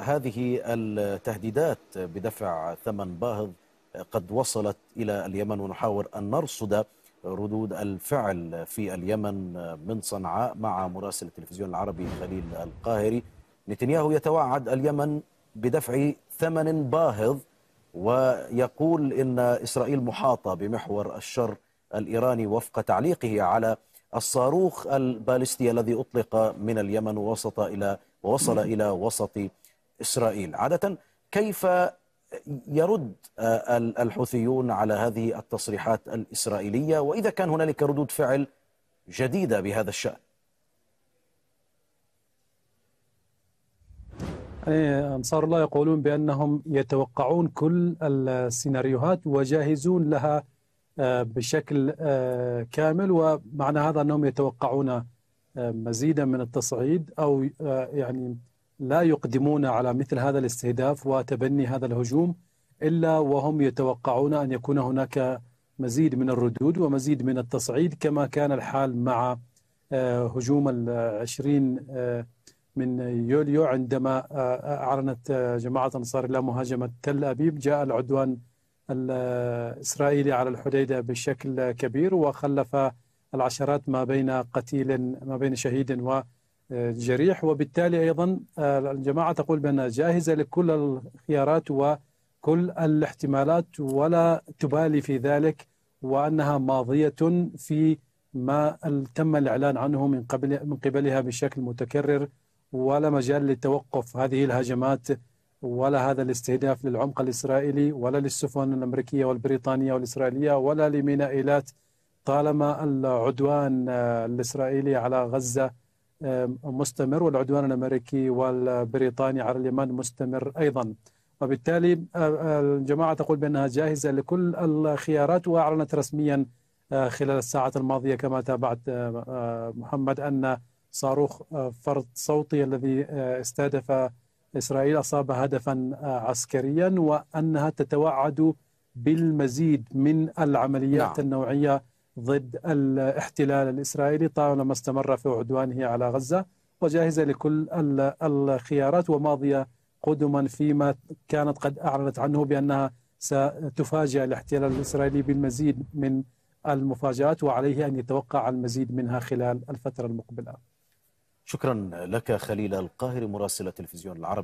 هذه التهديدات بدفع ثمن باهظ قد وصلت إلى اليمن ونحاول أن نرصد ردود الفعل في اليمن من صنعاء مع مراسل التلفزيون العربي خليل القاهري. نتنياهو يتوعد اليمن بدفع ثمن باهظ ويقول إن إسرائيل محاطة بمحور الشر الإيراني وفق تعليقه على الصاروخ البالستي الذي أطلق من اليمن ووسط إلى ووصل إلى وسط إسرائيل. عادة كيف يرد الحوثيون على هذه التصريحات الإسرائيلية؟ وإذا كان هنالك ردود فعل جديدة بهذا الشأن. يعني أنصار الله يقولون بأنهم يتوقعون كل السيناريوهات وجاهزون لها بشكل كامل ومعنى هذا أنهم يتوقعون مزيدا من التصعيد أو يعني لا يقدمون على مثل هذا الاستهداف وتبني هذا الهجوم إلا وهم يتوقعون أن يكون هناك مزيد من الردود ومزيد من التصعيد كما كان الحال مع هجوم العشرين من يوليو عندما أعلنت جماعة أنصار الله مهاجمة تل أبيب. جاء العدوان الإسرائيلي على الحديدة بشكل كبير وخلف العشرات ما بين قتيل ما بين شهيد وجريح. وبالتالي أيضا الجماعة تقول بأنها جاهزة لكل الخيارات وكل الاحتمالات ولا تبالي في ذلك وأنها ماضية في ما تم الإعلان عنه من قبل من قبلها بشكل متكرر ولا مجال لتوقف هذه الهجمات ولا هذا الاستهداف للعمق الإسرائيلي ولا للسفن الأمريكية والبريطانية والإسرائيلية ولا لمينائيلات طالما العدوان الإسرائيلي على غزة مستمر والعدوان الأمريكي والبريطاني على اليمن مستمر أيضا. وبالتالي الجماعة تقول بأنها جاهزة لكل الخيارات وأعلنت رسميا خلال الساعة الماضية كما تابعت محمد أن صاروخ فرد صوتي الذي استهدف إسرائيل أصاب هدفا عسكريا وأنها تتوعد بالمزيد من العمليات نعم. النوعية ضد الاحتلال الإسرائيلي طالما استمر في عدوانه على غزة وجاهزة لكل الخيارات وماضية قدما فيما كانت قد أعلنت عنه بأنها ستفاجئ الاحتلال الإسرائيلي بالمزيد من المفاجآت وعليه أن يتوقع المزيد منها خلال الفترة المقبلة شكرا لك خليل القاهري مراسل التلفزيون العربي.